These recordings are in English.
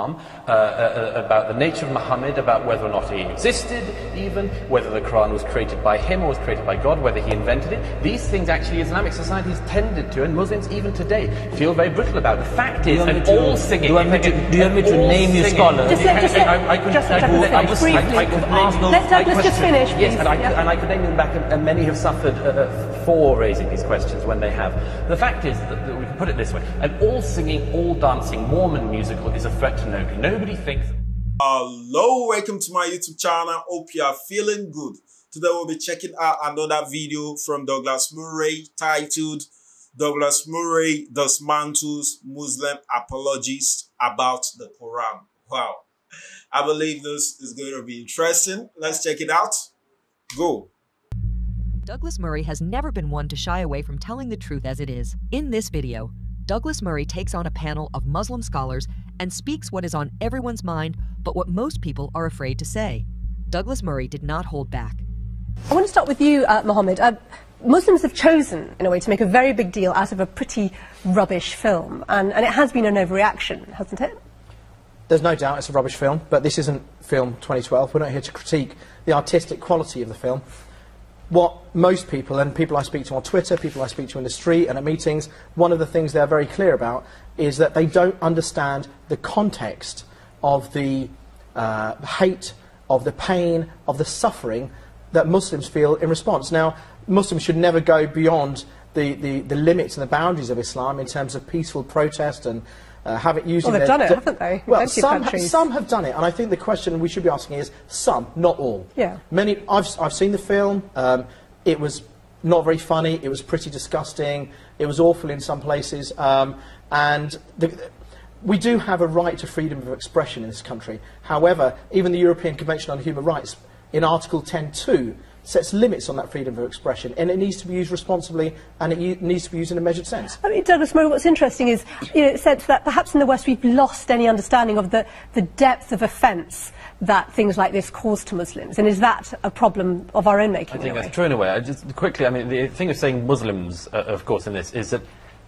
uh, uh, about the nature of Muhammad, about whether or not he existed, even whether the Quran was created by him or was created by God, whether he invented it. These things actually Islamic societies tended to, and Muslims even today feel very brittle about. The fact is, and to, all singing. Do you want me to, do you want me to name your scholars? Just, just, I, I could, just I could, I could, briefly. I could ask those, Let's just finish, Yes, please. and I, yeah. could, and I could name them back, and, and many have suffered uh, for raising these questions when they have. The fact is that, that we can put it this way: an all singing, all dancing Mormon musical is a threat to nobody. Nobody thinks. Hello, welcome to my YouTube channel. Hope you are feeling good. Today we'll be checking out another video from Douglas Murray titled Douglas Murray dismantles Muslim apologies about the Quran. Wow. I believe this is going to be interesting. Let's check it out. Go. Douglas Murray has never been one to shy away from telling the truth as it is. In this video, Douglas Murray takes on a panel of Muslim scholars and speaks what is on everyone's mind, but what most people are afraid to say. Douglas Murray did not hold back. I want to start with you, uh, Mohammed. Uh, Muslims have chosen, in a way, to make a very big deal out of a pretty rubbish film, and, and it has been an overreaction, hasn't it? There's no doubt it's a rubbish film, but this isn't film 2012. We're not here to critique the artistic quality of the film. What most people, and people I speak to on Twitter, people I speak to in the street and at meetings, one of the things they're very clear about is that they don't understand the context of the uh, hate, of the pain, of the suffering that Muslims feel in response. Now, Muslims should never go beyond the, the, the limits and the boundaries of Islam in terms of peaceful protest and uh, have it using Well, they've their done it, haven't they? Well, some, ha- some have done it, and I think the question we should be asking is some, not all. Yeah. Many. I've, I've seen the film. Um, it was not very funny. It was pretty disgusting. It was awful in some places. Um, and the, we do have a right to freedom of expression in this country. However, even the European Convention on Human Rights, in Article 10.2, sets limits on that freedom of expression, and it needs to be used responsibly, and it u- needs to be used in a measured sense. I mean, Douglas Murray, what's interesting is, you know, it said that perhaps in the West we've lost any understanding of the, the depth of offence that things like this cause to Muslims. And is that a problem of our own making? I think a way? that's true in a way. I just quickly, I mean, the thing of saying Muslims, uh, of course, in this is that i-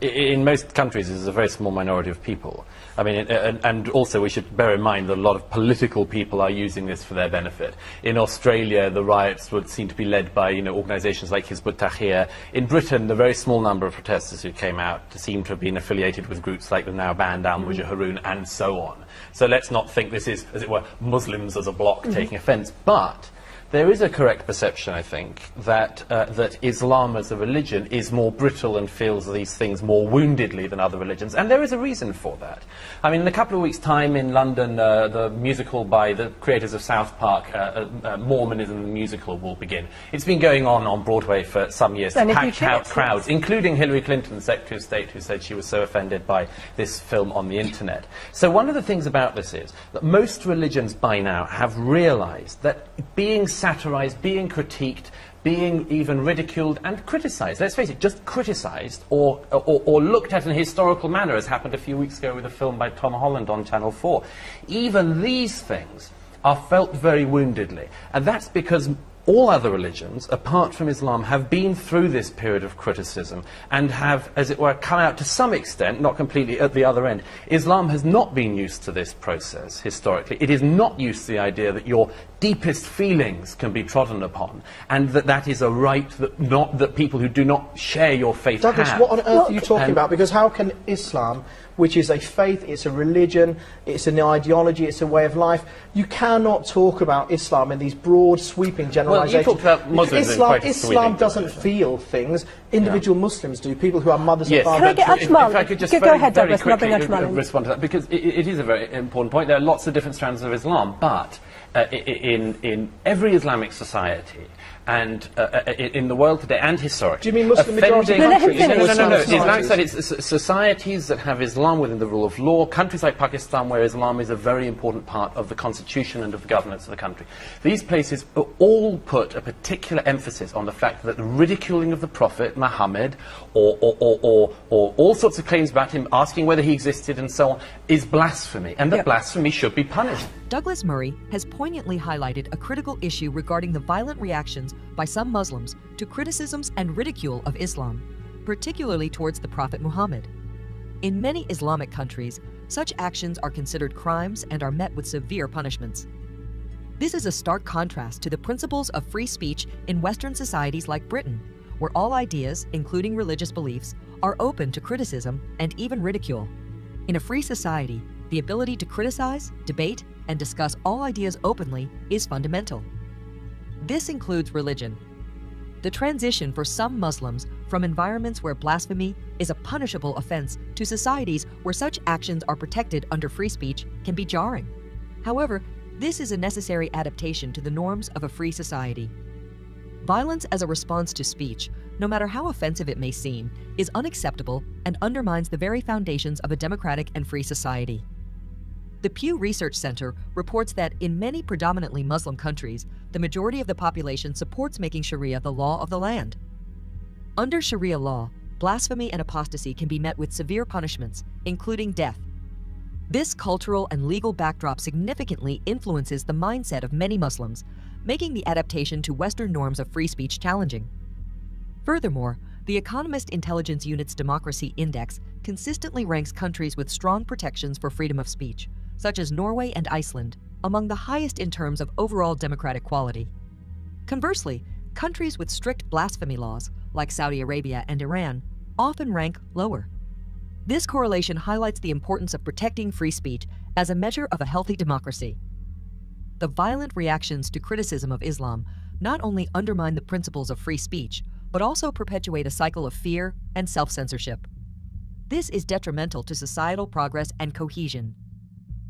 in most countries this is a very small minority of people. I mean, and, and also we should bear in mind that a lot of political people are using this for their benefit. In Australia, the riots would seem to be led by, you know, organisations like Hizb ut-Tahrir. In Britain, the very small number of protesters who came out seem to have been affiliated with groups like the now banned Al-Muhajiroun mm-hmm. and so on. So let's not think this is, as it were, Muslims as a bloc mm-hmm. taking offence. But there is a correct perception, I think, that, uh, that Islam as a religion is more brittle and feels these things more woundedly than other religions, and there is a reason for that. I mean, in a couple of weeks' time in London, uh, the musical by the creators of South Park, uh, uh, uh, Mormonism the Musical, will begin. It's been going on on Broadway for some years, And you packed out crowds, including Hillary Clinton, the Secretary of State, who said she was so offended by this film on the internet. So one of the things about this is that most religions by now have realized that being satirized, being critiqued, being even ridiculed and criticized, let's face it, just criticized or, or, or looked at in a historical manner, as happened a few weeks ago with a film by Tom Holland on Channel 4. Even these things are felt very woundedly. And that's because all other religions, apart from Islam, have been through this period of criticism and have, as it were, come out to some extent, not completely at the other end. Islam has not been used to this process historically. It is not used to the idea that your deepest feelings can be trodden upon and that that is a right that, not, that people who do not share your faith Douglas, have. what on earth are you talking and- about? Because how can Islam, which is a faith, it's a religion, it's an ideology, it's a way of life, you cannot talk about Islam in these broad, sweeping generalizations. you talked about Muslims in Islam, quite a Islam doesn't feel things. Individual Muslims do. People who are mothers Yes, and Can I fathers. get Ajmal? If I could just Go- go ahead, very Douglas, I'll bring quickly Ajmal respond to that, because it, it is a very important point. There are lots of different strands of Islam, but uh, i- i- in, in every Islamic society, and uh, uh, in the world today, and historically. Do you mean Muslim majority offending- No, No, no, no, finish. no, no. Muslim Islamic societies. societies, societies that have Islam within the rule of law, countries like Pakistan, where Islam is a very important part of the constitution and of the governance of the country. These places all put a particular emphasis on the fact that the ridiculing of the Prophet Muhammad, or, or, or, or, or all sorts of claims about him, asking whether he existed and so on, is blasphemy, and that Yeah. blasphemy should be punished. Douglas Murray has poignantly highlighted a critical issue regarding the violent reactions by some Muslims to criticisms and ridicule of Islam, particularly towards the Prophet Muhammad. In many Islamic countries, such actions are considered crimes and are met with severe punishments. This is a stark contrast to the principles of free speech in Western societies like Britain, where all ideas, including religious beliefs, are open to criticism and even ridicule. In a free society, the ability to criticize, debate, and discuss all ideas openly is fundamental. This includes religion. The transition for some Muslims from environments where blasphemy is a punishable offense to societies where such actions are protected under free speech can be jarring. However, this is a necessary adaptation to the norms of a free society. Violence as a response to speech, no matter how offensive it may seem, is unacceptable and undermines the very foundations of a democratic and free society. The Pew Research Center reports that in many predominantly Muslim countries, the majority of the population supports making Sharia the law of the land. Under Sharia law, blasphemy and apostasy can be met with severe punishments, including death. This cultural and legal backdrop significantly influences the mindset of many Muslims, making the adaptation to Western norms of free speech challenging. Furthermore, the Economist Intelligence Unit's Democracy Index consistently ranks countries with strong protections for freedom of speech, such as Norway and Iceland, among the highest in terms of overall democratic quality. Conversely, countries with strict blasphemy laws, like Saudi Arabia and Iran, often rank lower. This correlation highlights the importance of protecting free speech as a measure of a healthy democracy. The violent reactions to criticism of Islam not only undermine the principles of free speech, but also perpetuate a cycle of fear and self censorship. This is detrimental to societal progress and cohesion.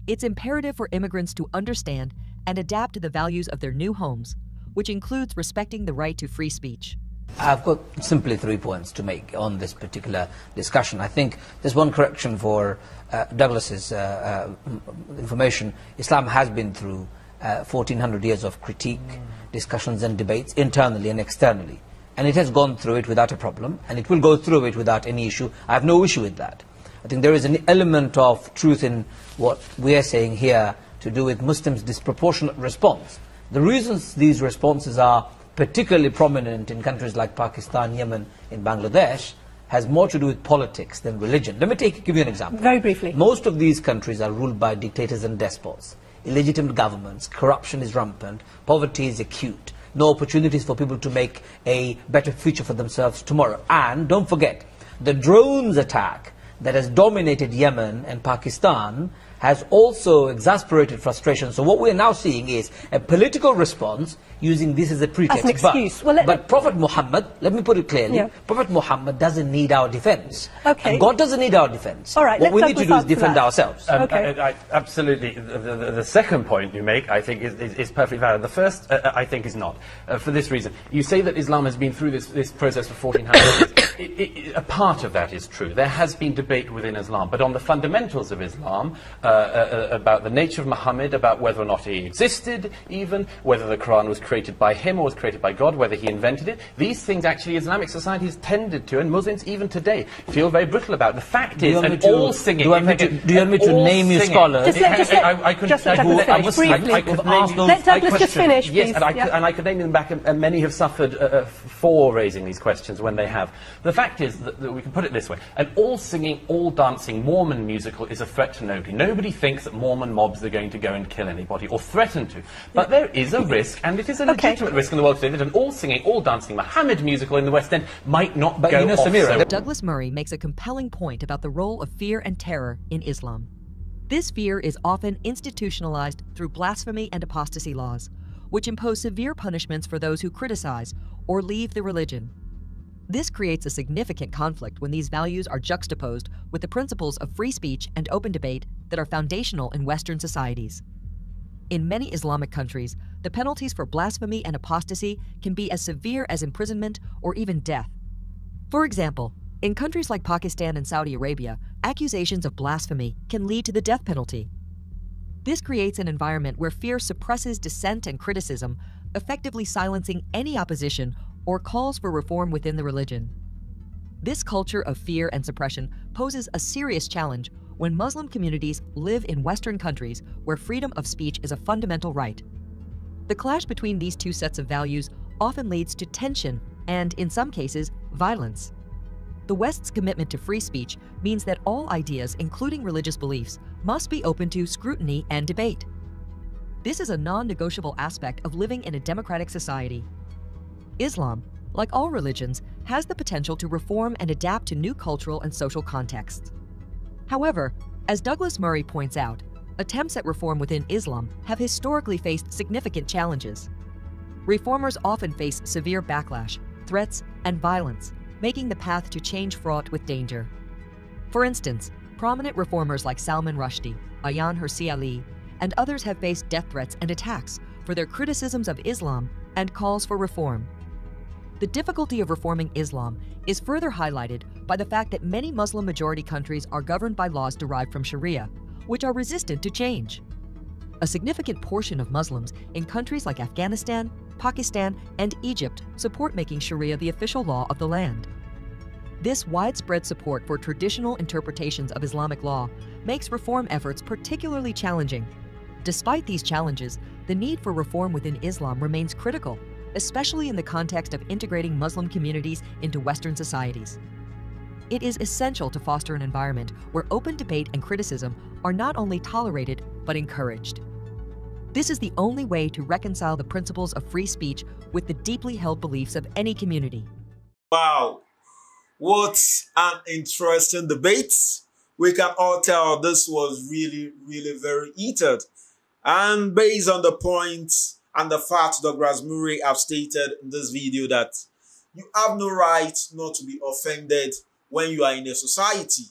It's imperative for immigrants to understand and adapt to the values of their new homes, which includes respecting the right to free speech. I've got simply three points to make on this particular discussion. I think there's one correction for uh, Douglas's uh, uh, information. Islam has been through 1400 uh, years of critique, mm. discussions and debates internally and externally. And it has gone through it without a problem, and it will go through it without any issue. I have no issue with that. I think there is an element of truth in what we are saying here to do with Muslims' disproportionate response. The reasons these responses are particularly prominent in countries like Pakistan, Yemen, in Bangladesh, has more to do with politics than religion. Let me take, give you an example. Very briefly. Most of these countries are ruled by dictators and despots. Illegitimate governments, corruption is rampant, poverty is acute, no opportunities for people to make a better future for themselves tomorrow. And don't forget, the drones attack that has dominated Yemen and Pakistan has also exasperated frustration. So what we're now seeing is a political response using this as a pretext. As an excuse. But, well, but Prophet Muhammad, let me put it clearly, yeah. Prophet Muhammad doesn't need our defense. Okay. And God doesn't need our defense. All right, what we need to do is defend ourselves. Um, okay. I, I, absolutely. The, the, the, second point you make, I think, is, is, is perfectly valid. The first, uh, I think, is not. Uh, for this reason. You say that Islam has been through this, this process for 1400 years. It, it, a part of that is true. There has been debate within Islam. But on the fundamentals of Islam, uh, uh, uh about the nature of Muhammad, about whether or not he existed, even, whether the Quran was created by him or was created by God, whether he invented it. These things actually Islamic societies tended to, and Muslims even today, feel very brittle about. The fact is, and to, all singing... Do you want me to, do you want me to name you scholars? Just let, just let, I, I could, just let Douglas finish, briefly. I, could name, let Douglas just finish, Yes, and I, could, and I could name them back, and, and many have suffered uh, uh, for raising these questions when they have. The fact is that, that we can put it this way, an all-singing, all-dancing Mormon musical is a threat to nobody. Nobody thinks that Mormon mobs are going to go and kill anybody, or threaten to. But there is a risk, and it is a okay. legitimate risk in the world today, that an all-singing, all-dancing Mohammed musical in the West End might not but go you know, off Samira, so. Douglas Murray makes a compelling point about the role of fear and terror in Islam. This fear is often institutionalized through blasphemy and apostasy laws, which impose severe punishments for those who criticize or leave the religion. This creates a significant conflict when these values are juxtaposed with the principles of free speech and open debate that are foundational in Western societies. In many Islamic countries, the penalties for blasphemy and apostasy can be as severe as imprisonment or even death. For example, in countries like Pakistan and Saudi Arabia, accusations of blasphemy can lead to the death penalty. This creates an environment where fear suppresses dissent and criticism, effectively silencing any opposition or calls for reform within the religion. This culture of fear and suppression poses a serious challenge when Muslim communities live in Western countries where freedom of speech is a fundamental right. The clash between these two sets of values often leads to tension and, in some cases, violence. The West's commitment to free speech means that all ideas, including religious beliefs, must be open to scrutiny and debate. This is a non negotiable aspect of living in a democratic society. Islam, like all religions, has the potential to reform and adapt to new cultural and social contexts. However, as Douglas Murray points out, attempts at reform within Islam have historically faced significant challenges. Reformers often face severe backlash, threats, and violence, making the path to change fraught with danger. For instance, prominent reformers like Salman Rushdie, Ayaan Hirsi Ali, and others have faced death threats and attacks for their criticisms of Islam and calls for reform. The difficulty of reforming Islam is further highlighted by the fact that many Muslim majority countries are governed by laws derived from Sharia, which are resistant to change. A significant portion of Muslims in countries like Afghanistan, Pakistan, and Egypt support making Sharia the official law of the land. This widespread support for traditional interpretations of Islamic law makes reform efforts particularly challenging. Despite these challenges, the need for reform within Islam remains critical, especially in the context of integrating Muslim communities into Western societies. It is essential to foster an environment where open debate and criticism are not only tolerated, but encouraged. This is the only way to reconcile the principles of free speech with the deeply held beliefs of any community. Wow, what an interesting debate. We can all tell this was really, really very heated. And based on the points and the fact Douglas Murray have stated in this video that you have no right not to be offended when you are in a society.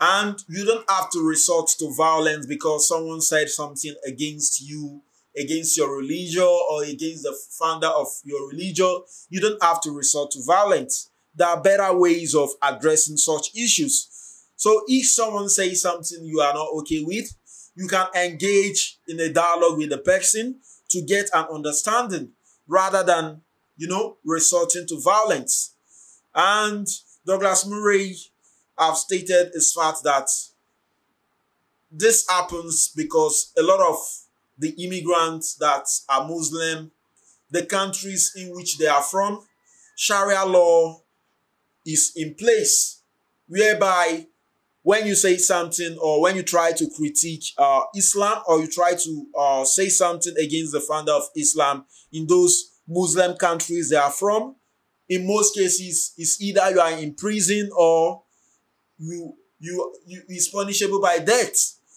And you don't have to resort to violence because someone said something against you, against your religion, or against the founder of your religion. You don't have to resort to violence. There are better ways of addressing such issues. So if someone says something you are not okay with, you can engage in a dialogue with the person to get an understanding rather than, you know, resorting to violence. And Douglas Murray have stated his fact that this happens because a lot of the immigrants that are Muslim, the countries in which they are from, Sharia law is in place, whereby when you say something or when you try to critique uh, Islam or you try to uh, say something against the founder of Islam in those Muslim countries they are from, in most cases, it's either you are in prison or you you you is punishable by death.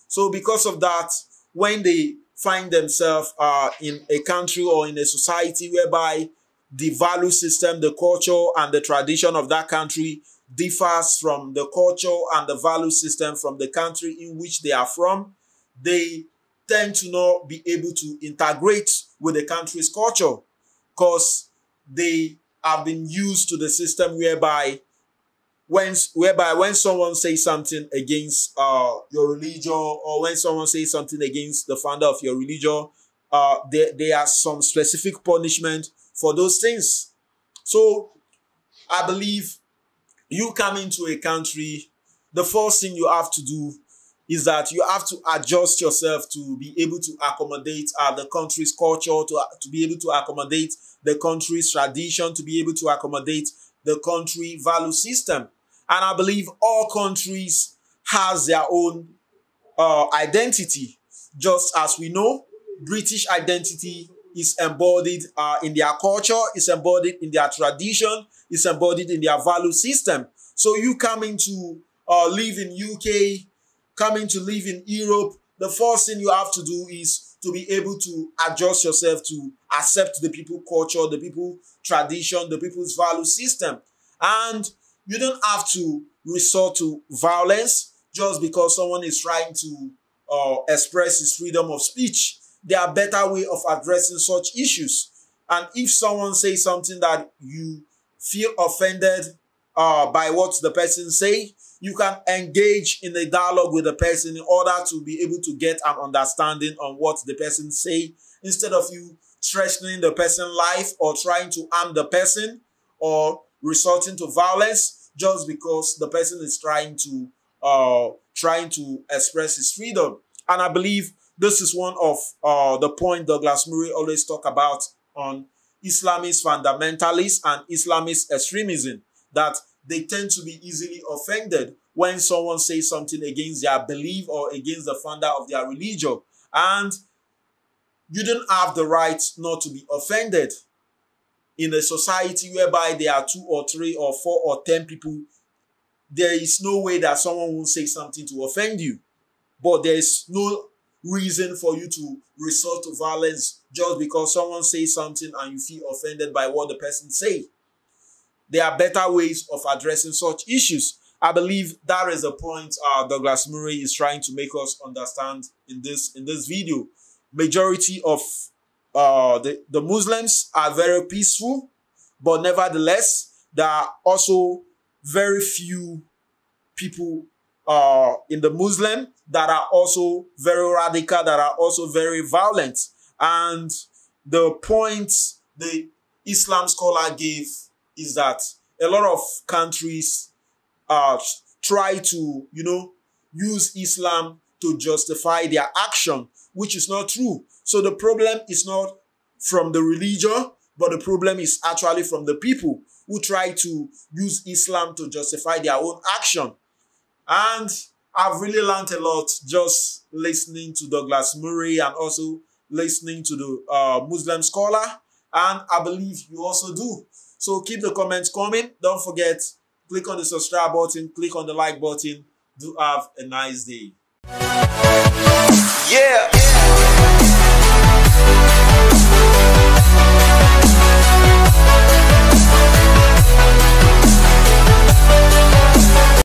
So because of that, when they find themselves uh, in a country or in a society whereby the value system, the culture, and the tradition of that country differs from the culture and the value system from the country in which they are from, they tend to not be able to integrate with the country's culture because they have been used to the system whereby when whereby when someone says something against uh, your religion or when someone says something against the founder of your religion, uh, there, there are some specific punishment for those things. So I believe you come into a country, the first thing you have to do is that you have to adjust yourself to be able to accommodate uh, the country's culture, to, uh, to be able to accommodate the country's tradition, to be able to accommodate the country value system. And I believe all countries has their own uh, identity. Just as we know, British identity is embodied uh, in their culture, is embodied in their tradition, is embodied in their value system. So you coming to uh, live in UK, coming to live in Europe, the first thing you have to do is to be able to adjust yourself to accept the people culture, the people tradition, the people's value system. And you don't have to resort to violence just because someone is trying to uh, express his freedom of speech. There are better way of addressing such issues. And if someone says something that you feel offended uh, by what the person say, you can engage in a dialogue with the person in order to be able to get an understanding on what the person say instead of you threatening the person life or trying to harm the person or resorting to violence just because the person is trying to uh, trying to express his freedom. And I believe this is one of uh, the point Douglas Murray always talk about on Islamist fundamentalists and Islamist extremism, that they tend to be easily offended when someone says something against their belief or against the founder of their religion. And you don't have the right not to be offended in a society whereby there are two or three or four or ten people there is no way that someone will say something to offend you but there is no reason for you to resort to violence just because someone says something and you feel offended by what the person say. There are better ways of addressing such issues. I believe that is the point uh, douglas murray is trying to make us understand in this in this video. Majority of uh, the, the Muslims are very peaceful, but nevertheless, there are also very few people uh, in the Muslim that are also very radical, that are also very violent. And the point the Islam scholar gave is that a lot of countries uh, try to, you know, use Islam to justify their action, which is not true. So the problem is not from the religion, but the problem is actually from the people who try to use Islam to justify their own action. And I've really learned a lot just listening to Douglas Murray and also listening to the uh, Muslim scholar. And I believe you also do. So keep the comments coming. Don't forget, click on the subscribe button, click on the like button. Do have a nice day. Yeah.